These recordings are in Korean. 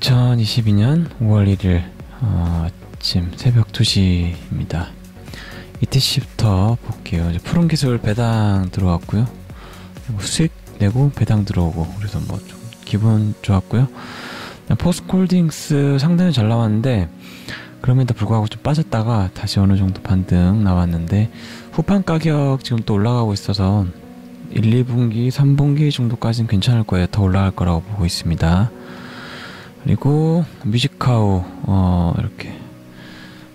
2022년 5월 1일 어, 아침 새벽 2시입니다. ETC부터 볼게요. 푸른 기술 배당 들어왔고요. 뭐 수익 내고 배당 들어오고 그래서 뭐 좀 기분 좋았고요. 포스콜딩스 상당히 잘 나왔는데 그럼에도 불구하고 좀 빠졌다가 다시 어느 정도 반등 나왔는데 후판 가격 지금 또 올라가고 있어서 1, 2분기, 3분기 정도까지는 괜찮을 거예요. 더 올라갈 거라고 보고 있습니다. 그리고 뮤직카우 어 이렇게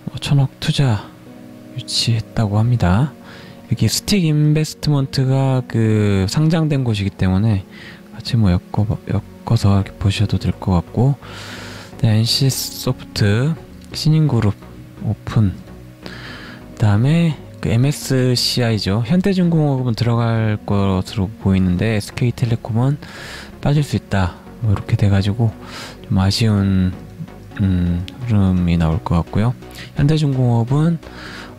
뭐 천억 투자 유치했다고 합니다. 여기 스틱 인베스트먼트가 그 상장된 곳이기 때문에 같이 뭐 엮어, 엮어서 이렇게 보셔도 될 것 같고 네, NC 소프트 신인그룹 오픈. 그 다음에 그 MSCI죠. 현대중공업은 들어갈 것으로 보이는데 SK텔레콤은 빠질 수 있다 뭐 이렇게 돼가지고 좀 아쉬운 음, 흐름이 나올 것 같고요. 현대중공업은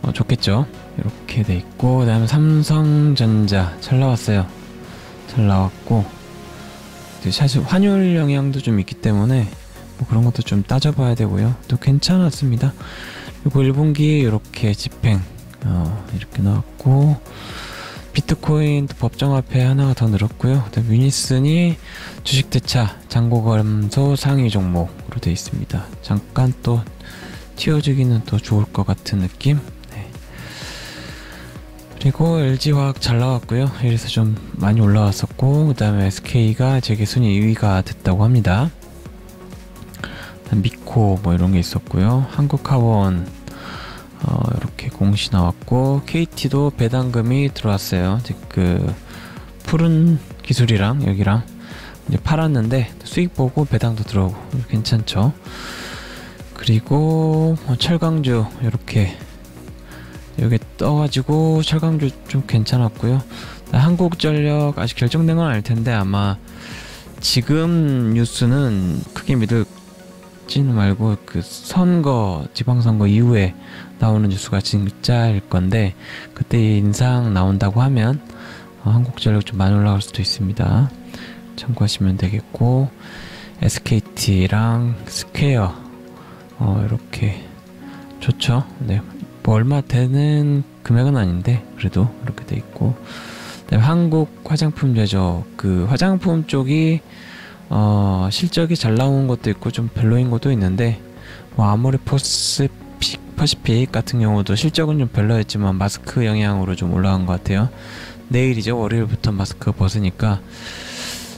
어, 좋겠죠. 이렇게 돼 있고 그다음에 삼성전자 잘 나왔어요. 잘 나왔고 사실 환율 영향도 좀 있기 때문에 뭐 그런 것도 좀 따져봐야 되고요. 또 괜찮았습니다. 그리고 1분기 이렇게 집행 어, 이렇게 나왔고 비트코인 법정화폐 하나가 더 늘었고요. 유니슨이 주식 대차 잔고 감소 상위 종목으로 되어 있습니다. 잠깐 또 튀어주기는 또 좋을 것 같은 느낌. 네. 그리고 LG화학 잘 나왔고요. 이래서 좀 많이 올라왔었고 그다음에 SK가 재계 순위 2위가 됐다고 합니다. 미코 뭐 이런 게 있었고요. 한국카원 어, 이렇게 공시 나왔고 KT도 배당금이 들어왔어요. 그 푸른 기술이랑 여기랑 이제 팔았는데 수익 보고 배당도 들어오고 괜찮죠. 그리고 뭐 철강주 이렇게 여기 떠가지고 철강주 좀 괜찮았고요. 한국전력 아직 결정된 건 아닐 텐데 아마 지금 뉴스는 크게 믿을 지는 말고 그 선거 지방선거 이후에 나오는 뉴스가 진짜일 건데 그때 인상 나온다고 하면 어, 한국전력 좀 많이 올라갈 수도 있습니다. 참고하시면 되겠고 SKT랑 스퀘어 어, 이렇게 좋죠. 네, 뭐 얼마 되는 금액은 아닌데 그래도 이렇게 돼 있고 한국 화장품 제조 그 화장품 쪽이 어, 실적이 잘 나온 것도 있고 좀 별로인 것도 있는데 뭐 아무리 포스픽 퍼시픽 같은 경우도 실적은 좀 별로였지만 마스크 영향으로 좀 올라간 것 같아요. 내일이죠 월요일부터 마스크 벗으니까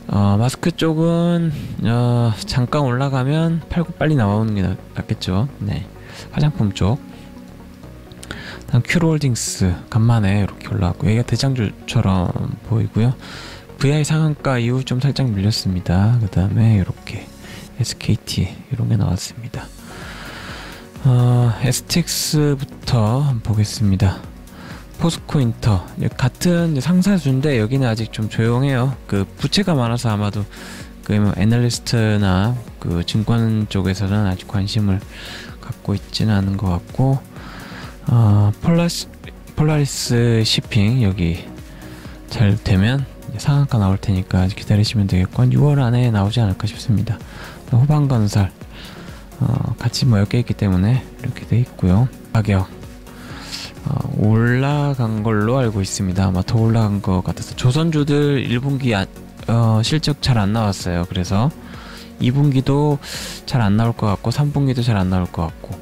어, 마스크 쪽은 어, 잠깐 올라가면 팔고 빨리 나오는 게 낫, 겠죠 네, 화장품 쪽. 다음 큐로홀딩스 간만에 이렇게 올라왔고 여기가 대장주처럼 보이고요. VI 상한가 이후 좀 살짝 밀렸습니다. 그 다음에 이렇게 SKT 이런 게 나왔습니다. 어, STX부터 보겠습니다. 포스코 인터 같은 상사주인데 여기는 아직 좀 조용해요. 그 부채가 많아서 아마도 그뭐 애널리스트나 그 증권 쪽에서는 아직 관심을 갖고 있지는 않은 것 같고 어, 폴라스 폴라리스 시핑 여기 잘 되면 상한가 나올 테니까 기다리시면 되겠고 한 6월 안에 나오지 않을까 싶습니다. 후방건설 어, 같이 뭐 엮여 있기 때문에 이렇게 돼 있고요. 가격 어, 올라간 걸로 알고 있습니다. 아마 더 올라간 것 같아서 조선주들 1분기 아, 어, 실적 잘 안 나왔어요. 그래서 2분기도 잘 안 나올 것 같고 3분기도 잘 안 나올 것 같고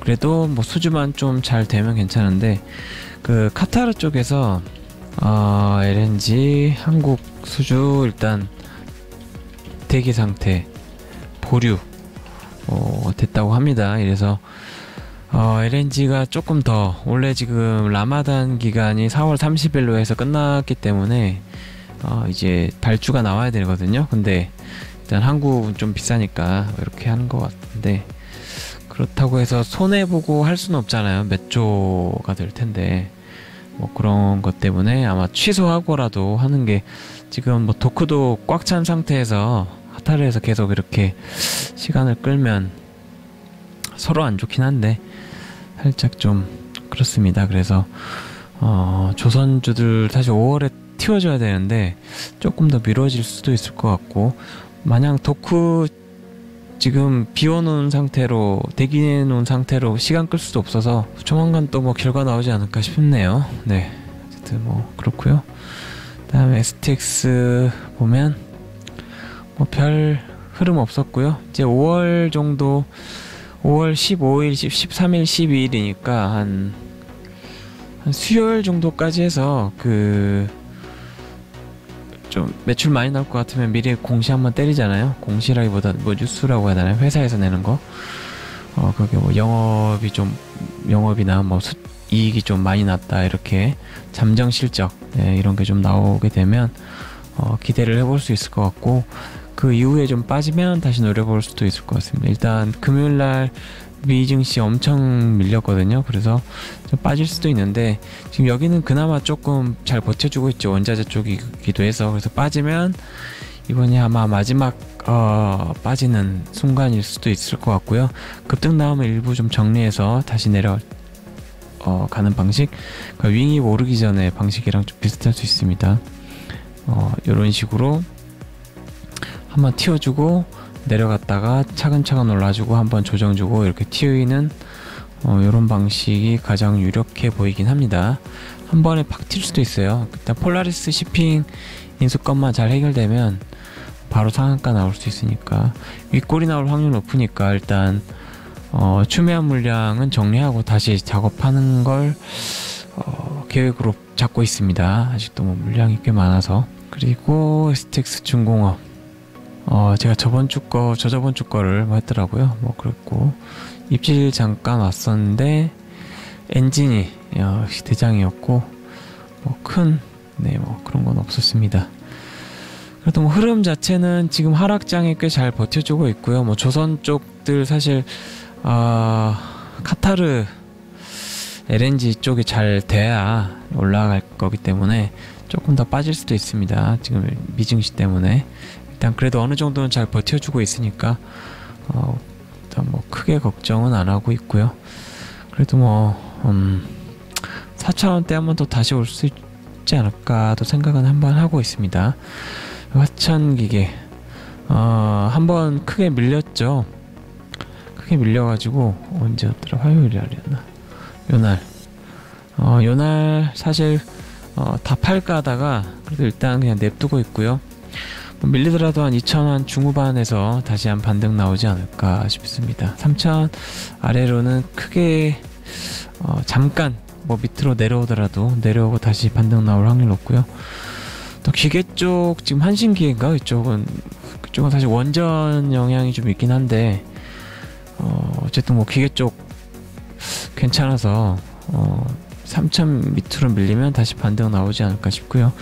그래도 뭐 수주만 좀 잘 되면 괜찮은데 그 카타르 쪽에서 어, LNG 한국 수주 일단 대기 상태 보류 어, 됐다고 합니다. 이래서 어, LNG가 조금 더 원래 지금 라마단 기간이 4월 30일로 해서 끝났기 때문에 어, 이제 발주가 나와야 되거든요. 근데 일단 한국은 좀 비싸니까 이렇게 하는 것 같은데 그렇다고 해서 손해 보고 할 수는 없잖아요. 몇 조가 될 텐데 뭐 그런 것 때문에 아마 취소하고라도 하는 게 지금 뭐 도크도 꽉 찬 상태에서 하타르에서 계속 이렇게 시간을 끌면 서로 안 좋긴 한데 살짝 좀 그렇습니다. 그래서 어 조선주들 사실 5월에 튀어줘야 되는데 조금 더 미뤄질 수도 있을 것 같고 마냥 도크 지금 비워놓은 상태로 대기해 놓은 상태로 시간 끌 수도 없어서 조만간 또 뭐 결과 나오지 않을까 싶네요. 네, 어쨌든 뭐 그렇고요. 다음에 STX 보면 뭐 별 흐름 없었고요. 이제 5월 정도 5월 15일, 13일, 12일이니까 한, 한 수요일 정도까지 해서 그 좀 매출 많이 나올 것 같으면 미리 공시 한번 때리잖아요. 공시라기보다 뭐 뉴스라고 해야 되나요? 회사에서 내는 거. 어, 그게 뭐 영업이 좀 영업이나 뭐 수, 이익이 좀 많이 났다 이렇게 잠정 실적 네, 이런 게 좀 나오게 되면 어, 기대를 해볼 수 있을 것 같고 그 이후에 좀 빠지면 다시 노려볼 수도 있을 것 같습니다. 일단 금요일 날 미증시 엄청 밀렸거든요. 그래서 좀 빠질 수도 있는데 지금 여기는 그나마 조금 잘 버텨주고 있죠. 원자재 쪽이기도 해서 그래서 빠지면 이번이 아마 마지막 어, 빠지는 순간일 수도 있을 것 같고요. 급등 나오면 일부 좀 정리해서 다시 내려 어, 가는 방식, 그러니까 윙이 오르기 전에 방식이랑 좀 비슷할 수 있습니다. 어, 이런 식으로 한번 튀어주고 내려갔다가 차근차근 올라주고 한번 조정주고 이렇게 튀어있는 어, 이런 방식이 가장 유력해 보이긴 합니다. 한 번에 팍 튈 수도 있어요. 일단 폴라리스 시핑 인수건만 잘 해결되면 바로 상한가 나올 수 있으니까 윗골이 나올 확률 높으니까 일단 어, 추매한 물량은 정리하고 다시 작업하는 걸 어, 계획으로 잡고 있습니다. 아직도 뭐 물량이 꽤 많아서 그리고 STX 중공업 어, 제가 저번 주 거, 저저번 주 거를 뭐 했더라고요. 뭐, 그랬고, 입질 잠깐 왔었는데, 엔진이 역시 대장이었고, 뭐, 큰, 네, 뭐, 그런 건 없었습니다. 그래도 뭐, 흐름 자체는 지금 하락장에 꽤 잘 버텨주고 있고요. 뭐, 조선 쪽들 사실, 아, 카타르, LNG 쪽이 잘 돼야 올라갈 거기 때문에 조금 더 빠질 수도 있습니다. 지금 미증시 때문에. 일단 그래도 어느 정도는 잘 버텨주고 있으니까 어, 일단 뭐 크게 걱정은 안 하고 있고요. 그래도 뭐 음, 4천원대 한번 더 다시 올 수 있지 않을까도 생각은 한번 하고 있습니다. 화천기계 어, 한번 크게 밀렸죠. 크게 밀려가지고 언제였더라 화요일이었나 요날 어, 요날 사실 어, 다 팔까 하다가 그래도 일단 그냥 냅두고 있고요. 밀리더라도 한 2,000원 중후반에서 다시 한 반등 나오지 않을까 싶습니다. 3,000 아래로는 크게 어, 잠깐 뭐 밑으로 내려오더라도 내려오고 다시 반등 나올 확률 높고요. 또 기계 쪽 지금 한신 기계인가 이쪽은 그쪽은 사실 원전 영향이 좀 있긴 한데 어, 어쨌든 뭐 기계 쪽 괜찮아서 어, 3천 밑으로 밀리면 다시 반등 나오지 않을까 싶고요.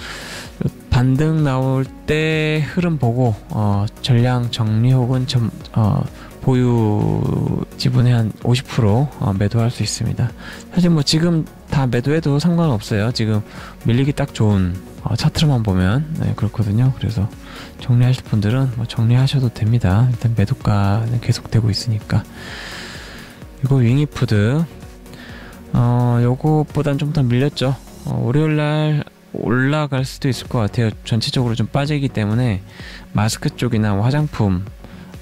반등 나올 때 흐름 보고 어, 전량 정리 혹은 점, 어, 보유 지분의 한 50% 어, 매도할 수 있습니다. 사실 뭐 지금 다 매도해도 상관없어요. 지금 밀리기 딱 좋은 어, 차트로만 보면 네, 그렇거든요. 그래서 정리하실 분들은 뭐 정리하셔도 됩니다. 일단 매도가는 계속되고 있으니까. 이거 윙이푸드 어, 요거보단 좀 더 밀렸죠. 어, 월요일 날 올라갈 수도 있을 것 같아요. 전체적으로 좀 빠지기 때문에 마스크 쪽이나 뭐 화장품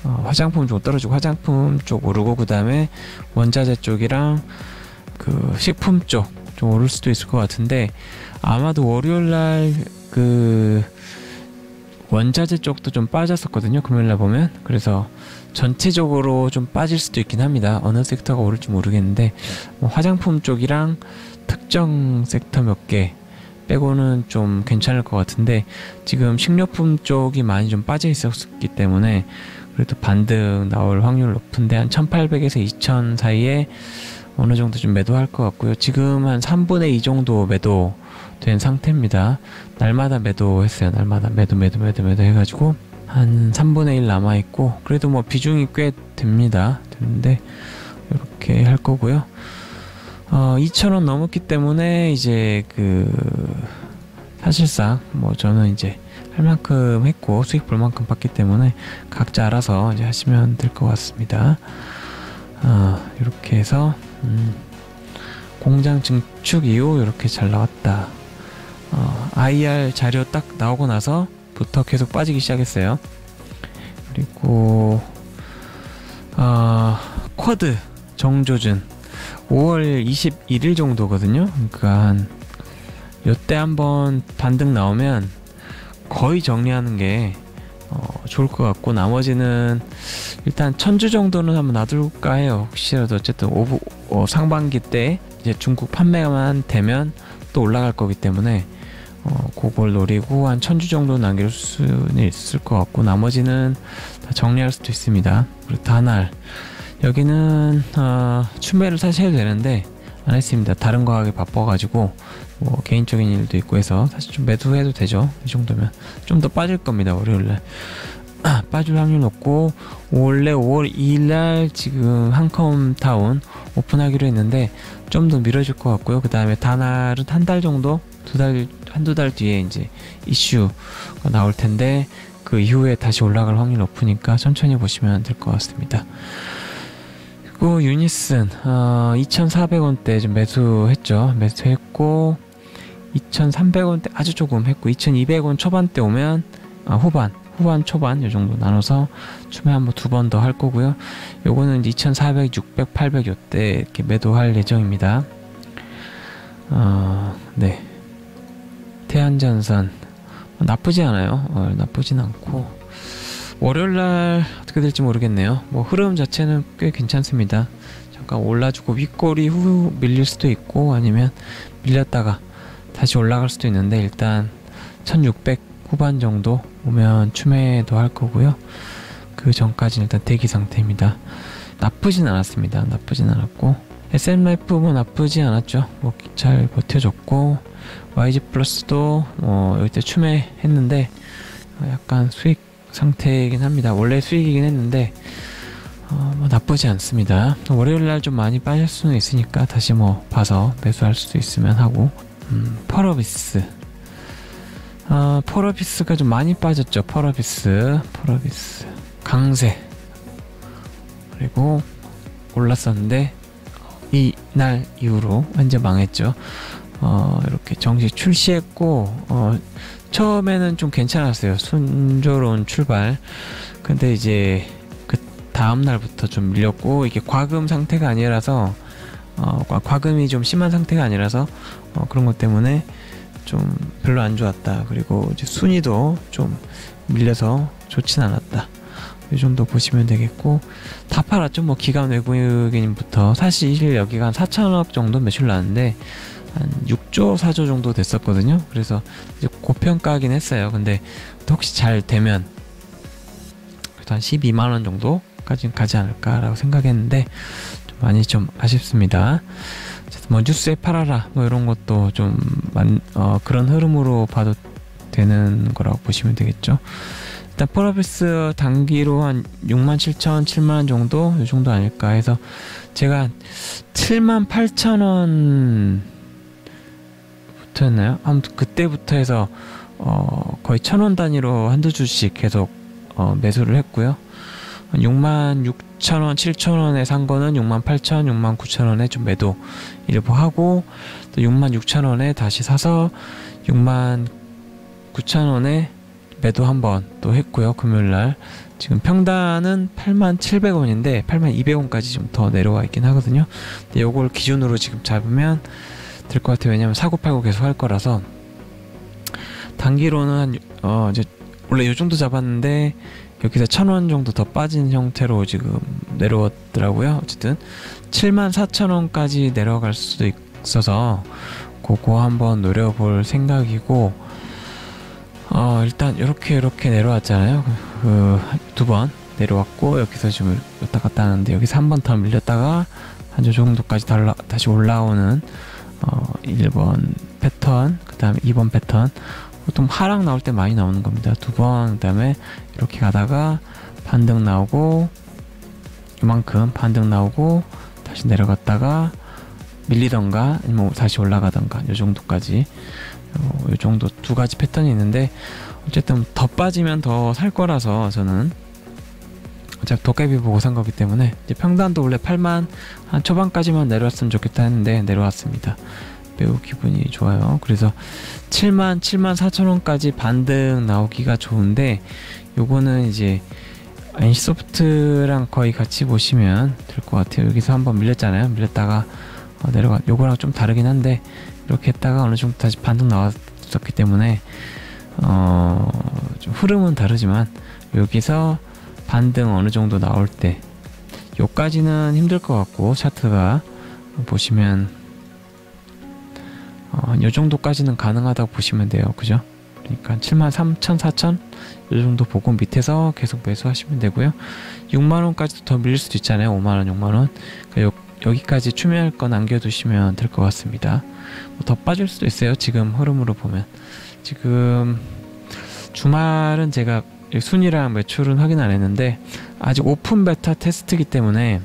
어, 화장품 쪽 떨어지고 화장품 쪽 오르고 그 다음에 원자재 쪽이랑 그 식품 쪽 좀 오를 수도 있을 것 같은데 아마도 월요일 날 그 원자재 쪽도 좀 빠졌었거든요. 금요일 날 보면 그래서 전체적으로 좀 빠질 수도 있긴 합니다. 어느 섹터가 오를지 모르겠는데 뭐 화장품 쪽이랑 특정 섹터 몇개 빼고는 좀 괜찮을 것 같은데 지금 식료품 쪽이 많이 좀 빠져 있었기 때문에 그래도 반등 나올 확률 높은데 한 1800에서 2000 사이에 어느 정도 좀 매도할 것 같고요. 지금 한 3분의 2 정도 매도 된 상태입니다. 날마다 매도했어요. 날마다 매도 매도 매도 매도 해가지고 한 3분의 1 남아 있고 그래도 뭐 비중이 꽤 됩니다. 되는데 이렇게 할 거고요. 어, 2,000원 넘었기 때문에 이제 그 사실상 뭐 저는 이제 할 만큼 했고 수익 볼 만큼 받기 때문에 각자 알아서 이제 하시면 될 것 같습니다. 어, 이렇게 해서 음, 공장 증축 이후 이렇게 잘 나왔다. 어, IR 자료 딱 나오고 나서부터 계속 빠지기 시작했어요. 그리고 어, 쿼드 정조준 5월 21일 정도거든요. 그러니까 한 요때 한번 반등 나오면 거의 정리하는 게 어, 좋을 것 같고 나머지는 일단 천주 정도는 한번 놔둘까 해요. 혹시라도 어쨌든 오부, 어, 상반기 때 이제 중국 판매만 되면 또 올라갈 거기 때문에 어, 그걸 노리고 한 천주 정도 남길 수는 있을 것 같고 나머지는 다 정리할 수도 있습니다. 그리고 다날 여기는 어, 추매를 사실 해도 되는데 안 했습니다. 다른 거 하기 바빠가지고 뭐 개인적인 일도 있고 해서 사실 좀 매도 해도 되죠. 이 정도면 좀 더 빠질 겁니다. 월요일날 빠질 확률 높고 원래 5월 2일날 지금 한컴타운 오픈하기로 했는데 좀 더 미뤄질 것 같고요. 그 다음에 다날은 한 달 정도 두 달 한두 달 뒤에 이제 이슈가 나올 텐데 그 이후에 다시 올라갈 확률 높으니까 천천히 보시면 될 것 같습니다. 그리고 유니슨 어, 2,400원대 좀 매수했죠. 매수했고 2,300원대 아주 조금 했고 2,200원 초반대 오면 아, 후반 후반 초반 요 정도 나눠서 추매 한번 두 번 더 할 거고요. 요거는 2,400, 600, 800 요때 이렇게 매도할 예정입니다. 어, 네. 태안전선 나쁘지 않아요. 어, 나쁘진 않고 월요일 날 어떻게 될지 모르겠네요. 뭐 흐름 자체는 꽤 괜찮습니다. 잠깐 올라주고 윗꼬리 후 밀릴 수도 있고 아니면 밀렸다가 다시 올라갈 수도 있는데 일단 1600 후반 정도 오면 추매도 할 거고요. 그 전까지는 일단 대기 상태입니다. 나쁘진 않았습니다. 나쁘진 않았고 SM 라이프 뭐 나쁘지 않았죠. 뭐 잘 버텨줬고 YG 플러스도 뭐 여기 때 추매했는데 약간 수익 상태이긴 합니다. 원래 수익이긴 했는데 어, 뭐 나쁘지 않습니다. 월요일 날 좀 많이 빠질 수는 있으니까 다시 뭐 봐서 매수할 수도 있으면 하고 음, 펄어비스 어, 펄어비스가 좀 많이 빠졌죠. 펄어비스 펄어비스 강세 그리고 올랐었는데 이날 이후로 완전 망했죠. 어, 이렇게 정식 출시했고 어, 처음에는 좀 괜찮았어요. 순조로운 출발. 근데 이제 그 다음 날부터 좀 밀렸고 이게 과금 상태가 아니라서 어, 과금이 좀 심한 상태가 아니라서 어, 그런 것 때문에 좀 별로 안 좋았다. 그리고 이제 순위도 좀 밀려서 좋진 않았다. 이 정도 보시면 되겠고 다 팔았죠. 뭐 기관 외국인부터 사실 여기가 한 4천억 정도 매출 나는데 한 6조 4조 정도 됐었거든요. 그래서 고평가긴 했어요. 근데 혹시 잘 되면 한 12만 원 정도까지 가지 않을까라고 생각했는데 좀 많이 좀 아쉽습니다. 뭐 뉴스에 팔아라 뭐 이런 것도 좀 만, 어, 그런 흐름으로 봐도 되는 거라고 보시면 되겠죠. 일단 폴라비스 단기로 한 6만 7천, 7만 원 정도 이 정도 아닐까 해서 제가 7만 8천 원 부터였나요? 아무튼 그때부터 해서 어, 거의 천 원 단위로 한두 주씩 계속 어, 매수를 했고요. 6만 6천 원, 7천 원에 산 거는 6만 8천, 6만 9천 원에 좀 매도 일부 하고 또 6만 6천 원에 다시 사서 6만 9천 원에 매도 한 번 또 했고요. 금요일 날 지금 평단은 8만 700원인데 8만 200원까지 좀 더 내려와 있긴 하거든요. 근데 요걸 기준으로 지금 잡으면 될 것 같아요. 왜냐면 사고 팔고 계속 할 거라서 단기로는 한, 어 이제 원래 요 정도 잡았는데 여기서 천 원 정도 더 빠진 형태로 지금 내려왔더라고요. 어쨌든 7만 4천 원까지 내려갈 수도 있어서 그거 한번 노려볼 생각이고 어 일단 이렇게 이렇게 내려왔잖아요. 그 두번 내려왔고 여기서 지금 왔다 갔다 하는데 여기서 한 번 더 밀렸다가 한조 정도까지 달라, 다시 올라오는 어 1번 패턴 그 다음에 2번 패턴 보통 하락 나올 때 많이 나오는 겁니다. 두 번, 그 다음에 이렇게 가다가 반등 나오고, 이만큼 반등 나오고, 다시 내려갔다가 밀리던가, 아니면 다시 올라가던가, 이 정도까지. 어, 이 정도 두 가지 패턴이 있는데, 어쨌든 더 빠지면 더 살 거라서 저는 어차피 도깨비 보고 산 거기 때문에 평단도 원래 8만 한 초반까지만 내려왔으면 좋겠다 했는데 내려왔습니다. 매우 기분이 좋아요. 그래서 7만 7만 4천 원까지 반등 나오기가 좋은데 요거는 이제 NC소프트랑 거의 같이 보시면 될 것 같아요. 여기서 한번 밀렸잖아요. 밀렸다가 어, 내려가 요거랑 좀 다르긴 한데 이렇게 했다가 어느 정도 다시 반등 나왔었기 때문에 어, 좀 흐름은 다르지만 여기서 반등 어느 정도 나올 때 요까지는 힘들 것 같고 차트가 보시면 어, 요 정도까지는 가능하다고 보시면 돼요. 그죠? 그러니까 7만 3천, 4천 이 정도 보고 밑에서 계속 매수하시면 되고요. 6만 원까지도 더 밀릴 수도 있잖아요. 5만 원, 6만 원. 그러니까 요, 여기까지 추매할 거 남겨두시면 될 것 같습니다. 뭐 더 빠질 수도 있어요. 지금 흐름으로 보면 지금 주말은 제가 순위랑 매출은 확인 안 했는데 아직 오픈 베타 테스트이기 때문에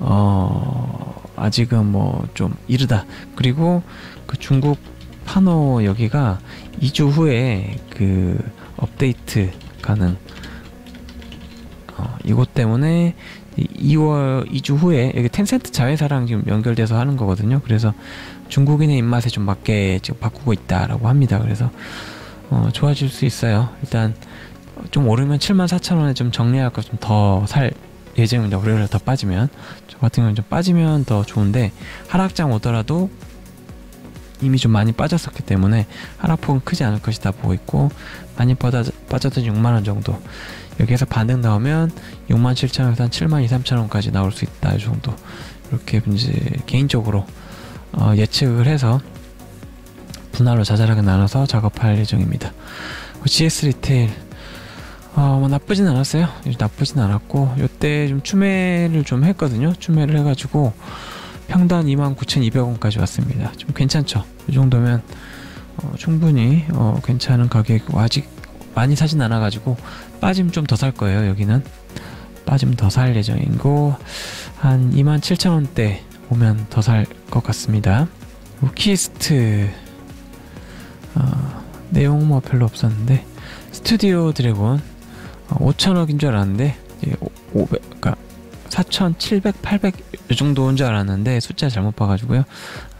어 아직은 뭐 좀 이르다. 그리고 그 중국 판호 여기가 2주 후에 그 업데이트 가능. 어, 이것 때문에 2월 2주 후에 여기 텐센트 자회사랑 지금 연결돼서 하는 거거든요. 그래서 중국인의 입맛에 좀 맞게 지금 바꾸고 있다라고 합니다. 그래서 어, 좋아질 수 있어요. 일단 좀 오르면 7만 4천 원에 좀 정리할 거좀더 살 예정입니다. 오히려 더 빠지면 저 같은 경우는 좀 빠지면 더 좋은데 하락장 오더라도 이미 좀 많이 빠졌었기 때문에 하락폭은 크지 않을 것이다 보고 있고 많이 빠져, 빠졌던 6만 원 정도 여기에서 반등 나오면 6만 7천 원에서 한 7만 2, 3천 원까지 나올 수 있다 이 정도 이렇게 이제 개인적으로 어, 예측을 해서 분할로 자잘하게 나눠서 작업할 예정입니다. GS 리테일 어, 뭐 나쁘진 않았어요. 나쁘진 않았고 이때 좀 추매를 좀 했거든요. 추매를 해가지고 평단 29,200원까지 왔습니다. 좀 괜찮죠? 이 정도면 어, 충분히 어, 괜찮은 가격 아직 많이 사진 않아가지고 빠짐 좀 더 살 거예요. 여기는 빠짐 더 살 예정이고 한 27,000원대 오면 더 살 것 같습니다. 키이스트 어, 내용 뭐 별로 없었는데 스튜디오 드래곤 어, 5천억인 줄 알았는데 500, 그러니까 4,700, 800 이 정도인 줄 알았는데 숫자 잘못 봐가지고요.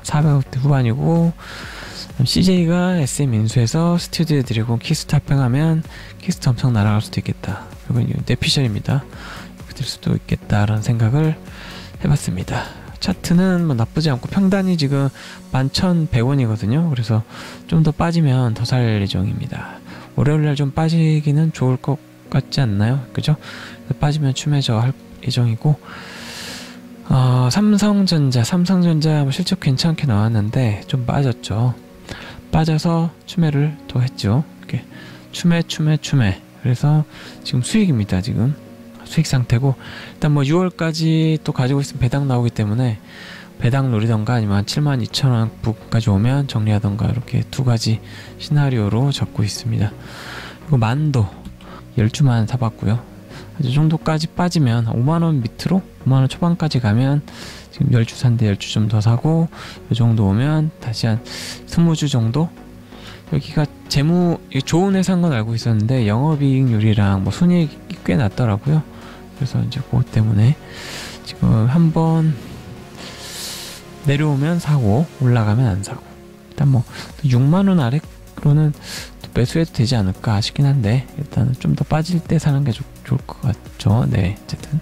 400억대 후반이고 CJ가 SM 인수해서 스튜디오 드래곤 키이스트 합병하면 키이스트 엄청 날아갈 수도 있겠다. 이건 내피셜입니다. 될 수도 있겠다라는 생각을 해봤습니다. 차트는 뭐 나쁘지 않고 평단이 지금 11,100원이거든요. 그래서 좀 더 빠지면 더 살 예정입니다. 월요일날 좀 빠지기는 좋을 것 같지 않나요? 그죠? 빠지면 추매저 할 예정이고 어, 삼성전자, 삼성전자 뭐 실적 괜찮게 나왔는데 좀 빠졌죠. 빠져서 추매를 또 했죠. 이렇게 추매, 추매, 추매. 그래서 지금 수익입니다. 지금 수익 상태고 일단 뭐 6월까지 또 가지고 있으면 배당 나오기 때문에 배당 노리던가 아니면 7만 2천 원 부까지 오면 정리하던가 이렇게 두 가지 시나리오로 잡고 있습니다. 그리고 만도 10주만 사봤고요. 이 정도까지 빠지면 5만 원 밑으로 5만 원 초반까지 가면 지금 10주 산데 10주 좀 더 사고 이 정도 오면 다시 한 20주 정도 여기가 재무 좋은 회사인 건 알고 있었는데 영업이익률이랑 뭐 순이익이 꽤 낮더라고요. 그래서 이제 그것 때문에 지금 한번 내려오면 사고 올라가면 안 사고 일단 뭐 6만 원 아래로는 매수해도 되지 않을까 싶긴 한데 일단은 좀 더 빠질 때 사는 게 좋, 좋을 것 같죠. 네, 어쨌든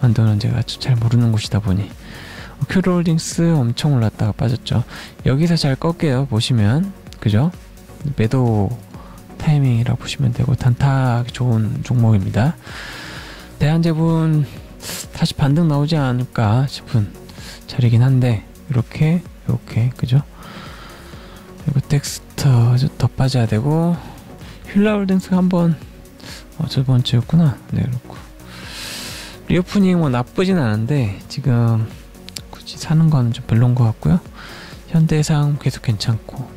만도는 제가 잘 모르는 곳이다 보니 큐로홀딩스 엄청 올랐다가 빠졌죠. 여기서 잘 꺾여요. 보시면 그죠? 매도 타이밍이라 고 보시면 되고 단타 좋은 종목입니다. 대한제분 다시 반등 나오지 않을까 싶은 자리긴 한데 이렇게 이렇게 그죠? 그리고 덱스터 더 빠져야 되고 휠라홀딩스가 한번 어, 저번 주였구나. 네 그렇고 리오프닝 뭐 나쁘진 않은데 지금 굳이 사는 건 좀 별론 것 같고요. 현대상 계속 괜찮고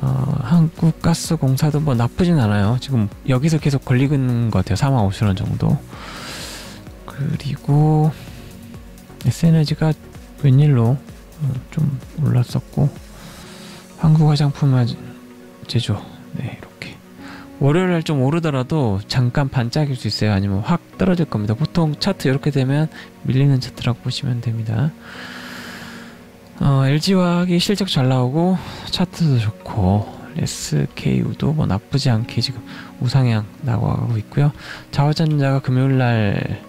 어, 한국가스공사도 뭐 나쁘진 않아요. 지금 여기서 계속 걸리고 있는 것 같아요. 4만 5천 원 정도. 그리고 에스에너지가 웬일로 어, 좀 올랐었고 한국 화장품 제조 네 이렇게 월요일 날 좀 오르더라도 잠깐 반짝일 수 있어요. 아니면 확 떨어질 겁니다. 보통 차트 이렇게 되면 밀리는 차트라고 보시면 됩니다. 어, LG화학이 실적 잘 나오고 차트도 좋고 SKU도 뭐 나쁘지 않게 지금 우상향 나가고 있고요. 자화전자가 금요일 날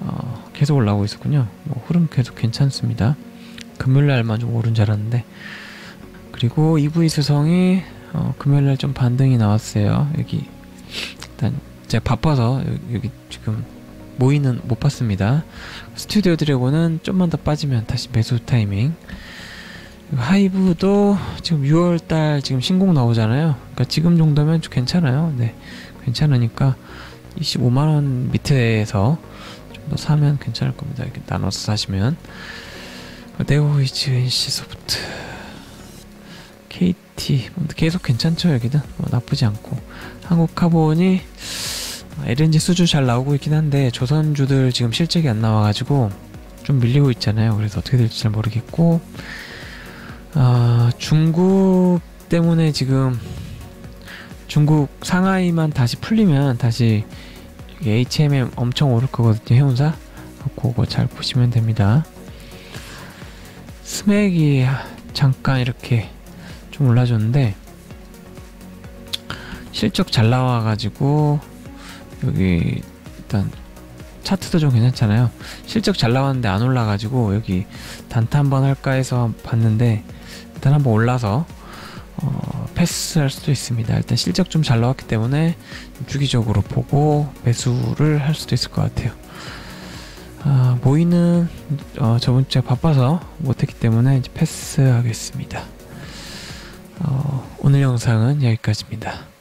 어, 계속 올라오고 있었군요. 뭐 흐름 계속 괜찮습니다. 금요일 날만 좀 오른 줄 알았는데 그리고 EV 수성이 어, 금요일 날 좀 반등이 나왔어요. 여기 일단 제가 바빠서 여기, 여기 지금 모이는 못 봤습니다. 스튜디오 드래곤은 좀만 더 빠지면 다시 매수 타이밍. 하이브도 지금 6월달 지금 신곡 나오잖아요. 그러니까 지금 정도면 좀 괜찮아요. 네, 괜찮으니까 25만 원 밑에서 좀 더 사면 괜찮을 겁니다. 이렇게 나눠서 사시면 네오위즈, NC소프트, KT 뭐 계속 괜찮죠 여기는 뭐 나쁘지 않고 한국 카본이 LNG 수주 잘 나오고 있긴 한데 조선주들 지금 실적이 안 나와가지고 좀 밀리고 있잖아요. 그래서 어떻게 될지 잘 모르겠고 아 중국 때문에 지금 중국 상하이만 다시 풀리면 다시 HMM 엄청 오를 거거든요. 해운사 그거 잘 보시면 됩니다. 스맥이 잠깐 이렇게 좀 올라줬는데 실적 잘 나와가지고 여기 일단 차트도 좀 괜찮잖아요. 실적 잘 나왔는데 안 올라가지고 여기 단타 한번 할까 해서 봤는데 일단 한번 올라서 어, 패스할 수도 있습니다. 일단 실적 좀 잘 나왔기 때문에 주기적으로 보고 매수를 할 수도 있을 것 같아요. 아, 모이는 어, 저번 주에 바빠서 못했기 때문에 이제 패스하겠습니다. 어, 오늘 영상은 여기까지입니다.